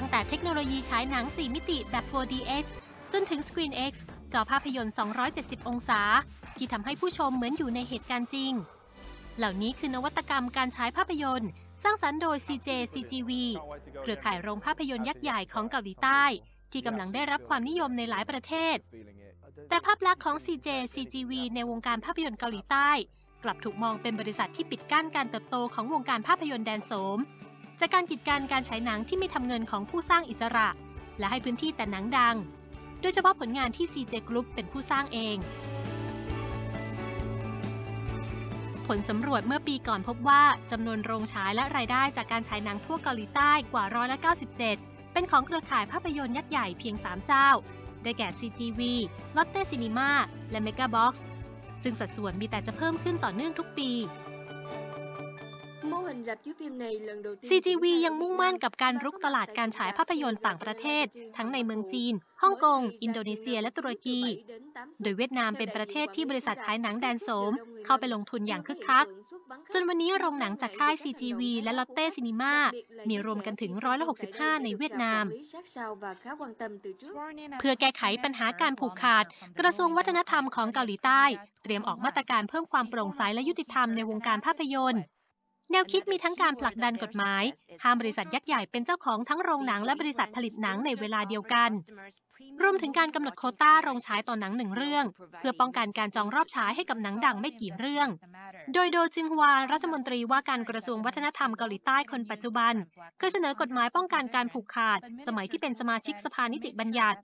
ตั้งแต่เทคโนโลยีฉายหนัง 4 มิติแบบ 4DX จนถึง Screen X จอภาพยนตร์ 270 องศา ที่ทำให้ผู้ชมเหมือนอยู่ในเหตุการณ์จริง เหล่านี้คือนวัตกรรมการฉายภาพยนตร์ สร้างสรรค์โดย CJ CGV เครือข่ายโรงภาพยนตร์ยักษ์ใหญ่ของเกาหลีใต้ ที่กำลังได้รับความนิยมในหลายประเทศ แต่ภาพลักษณ์ของ CJ CGV ในวงการภาพยนตร์เกาหลีใต้ กลับถูกมองเป็นบริษัทที่ปิดกั้นการเติบโตของวงการภาพยนตร์แดนโสม จากการกีดกันการฉายหนังที่ไม่ทำเงินของผู้สร้างอิสระ และให้พื้นที่แต่หนังดัง โดยเฉพาะผลงานที่ CJ Group เป็นผู้สร้างเอง ผลสำรวจเมื่อปีก่อนพบว่าจำนวนโรงฉายและรายได้จากการฉายหนังทั่วเกาหลีใต้กว่าร้อยละ97 เป็นของเครือข่ายภาพยนตร์ยักษ์ใหญ่เพียง 3 เจ้า ได้แก่ CGV Lotte Cinema และ Megabox ซึ่งสัดส่วนมีแต่จะเพิ่มขึ้นต่อเนื่องทุกปี CGV ยังมุ่งมั่นกับการรุกตลาดการฉายภาพยนตร์ต่างประเทศ ทั้งในเมืองจีน ฮ่องกง อินโดนีเซีย และตุรกี โดยเวียดนามเป็นประเทศที่บริษัทฉายหนังแดนโสม เข้าไปลงทุนอย่างคึกคัก จนวันนี้โรงหนังจากค่าย CGV และ Lotte Cinema มีรวมกันถึงร้อยละ65 ในเวียดนาม เพื่อแก้ไขปัญหาการผูกขาด กระทรวงวัฒนธรรมของเกาหลีใต้ เตรียมออกมาตรการเพิ่มความโปร่งใสและยุติธรรมในวงการภาพยนตร์ แนวคิดมีทั้งการผลักดันกฎหมาย ห้ามบริษัทยักษ์ใหญ่เป็นเจ้าของทั้งโรงหนังและบริษัทผลิตหนังในเวลาเดียวกัน รวมถึงการกำหนดโคต้าโรงฉายต่อหนังหนึ่งเรื่อง เพื่อป้องกันการจองรอบฉายให้กับหนังดังไม่กี่เรื่อง โดยโดจิงฮวารัฐมนตรีว่าการกระทรวงวัฒนธรรมเกาหลีใต้คนปัจจุบันเคยเสนอกฎหมายป้องกันการผูกขาด สมัยที่เป็นสมาชิกสภานิติบัญญัติ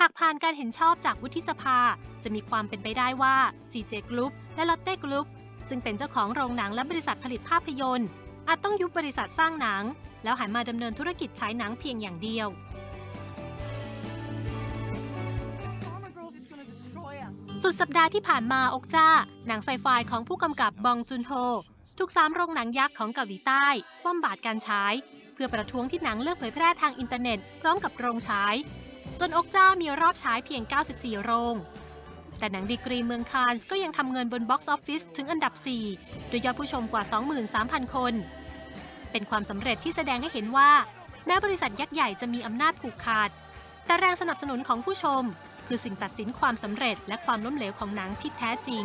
หากผ่านการเห็นชอบจากวุฒิสภา จะมีความเป็นไปได้ว่า CJ Group และ Lotte Group ซึ่งเป็นเจ้าของโรงหนังและบริษัทผลิตภาพยนตร์ อาจต้องยุบบริษัทสร้างหนัง แล้วหันมาดำเนินธุรกิจฉายหนังเพียงอย่างเดียว สุดสัปดาห์ที่ผ่านมาอกจ้า หนังไซไฟของผู้กำกับบองจุนโฮถูกสามโรงหนังยักษ์ของเกาหลีใต้คว่ำบาตรการฉาย เพื่อประท้วงที่หนังเลือกเผยแพร่ทางอินเทอร์เน็ต พร้อมกับโรงฉาย จนอกจ้ามีรอบฉายเพียง 94 โรง แต่หนังดีกรีเมืองคานส์ก็ยังทำเงินบนบ็อกซ์ออฟฟิศถึงอันดับ4โดยยอดผู้ชมกว่า 23,000 คน เป็นความสำเร็จที่แสดงให้เห็นว่า แม้บริษัทยักษ์ใหญ่จะมีอำนาจผูกขาด แต่แรงสนับสนุนของผู้ชม คือสิ่งตัดสินความสำเร็จและความล้มเหลวของหนังที่แท้จริง